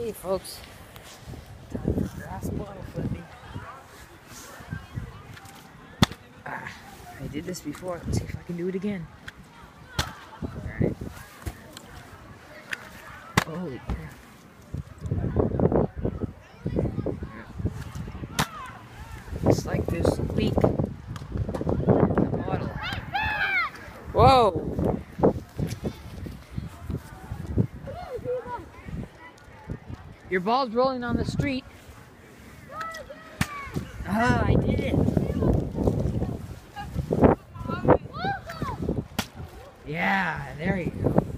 Okay, folks. Time for grass bottle flipping. Ah, I did this before. Let's see if I can do it again. Holy crap. It's like this leak in the bottle. Whoa! Your ball's rolling on the street. Ah, I did it. Yeah, there you go.